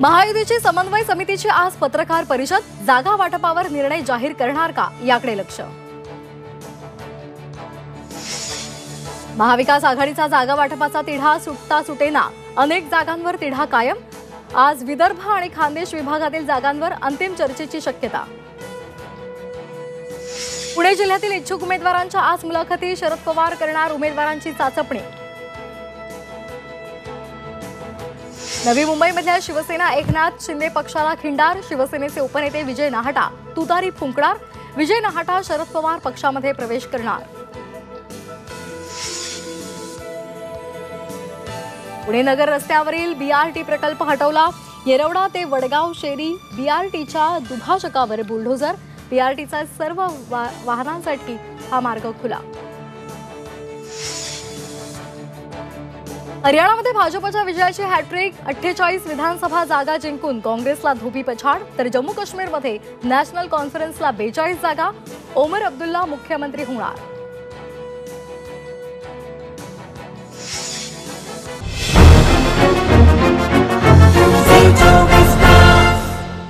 महायुतीची समन्वय समितीची आज पत्रकार परिषद जागा वाटपावर निर्णय जाहीर करणार का? याकडे लक्ष. महाविकास आघाडीचा जागा वाटपाचा तिढा सुटता सुटेना. अनेक जागांवर तिढा कायम. आज विदर्भ आणि खानदेश विभागातील जागांवर अंतिम चर्चेची शक्यता. पुणे जिल्ह्यातील इच्छुक उमेदवारांच्या आज मुलाखती शरद पवार करणार उमेदवारांची चाचपणी. नवी मुंबईमधल्या शिवसेना एकनाथ शिंदे पक्षाला खिंडार शिवसेनेचे उपनेते विजय नाहटा तुतारी फुंकणार विजय नाहटा शरद पवार पक्षामध्ये प्रवेश करणार. पुणे नगर रस्त्यावरील बीआरटी प्रकल्प हटवला. येरवडा ते वडगाव शेरी बीआरटीच्या दुभाजकावर बुलडोझर. बीआरटीचा सर्व वा- वाहनांसाठी हा मार्ग खुला. हरियाणामध्ये भाजपच्या विजयाची हॅट्रिक अठ्ठेचाळीस विधानसभा जागा जिंकून काँग्रेसला धोबी पछाड तर जम्मू काश्मीरमध्ये नॅशनल कॉन्फरन्सला बेचाळीस जागा ओमर अब्दुल्ला मुख्यमंत्री होणार.